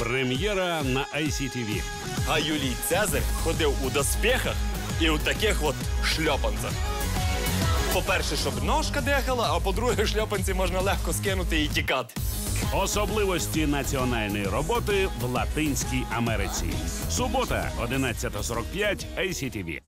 Прем'єра на ICTV. А Юлій Цезарь ходив у доспіхах і у таких от шльопанцях. По-перше, щоб ножка дихала, а по-друге, шльопанці можна легко скинути і тікати. Особливості національної роботи в Латинській Америці. Субота, 11.45, ICTV.